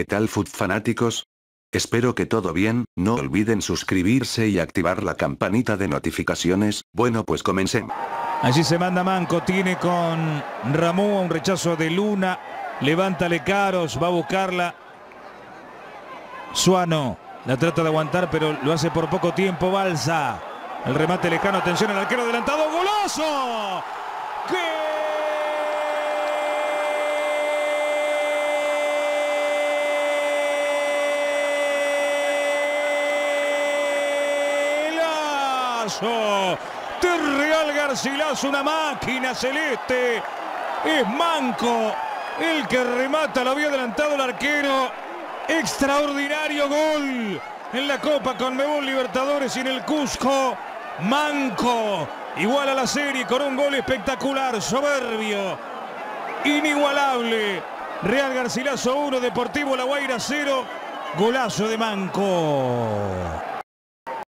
¿Qué tal food fanáticos? Espero que todo bien, no olviden suscribirse y activar la campanita de notificaciones, bueno pues comencemos. Allí se manda Manco, tiene con Ramón un rechazo de Luna, levántale caros, va a buscarla. Suano, la trata de aguantar pero lo hace por poco tiempo Balsa. El remate lejano, atención al arquero adelantado, goloso. De Real Garcilaso, una máquina celeste. Es Manco el que remata, lo había adelantado el arquero. Extraordinario gol en la Copa con Mebol Libertadores y en el Cusco. Manco igual a la serie con un gol espectacular, soberbio, inigualable. Real Garcilaso 1, Deportivo La Guaira 0. Golazo de Manco.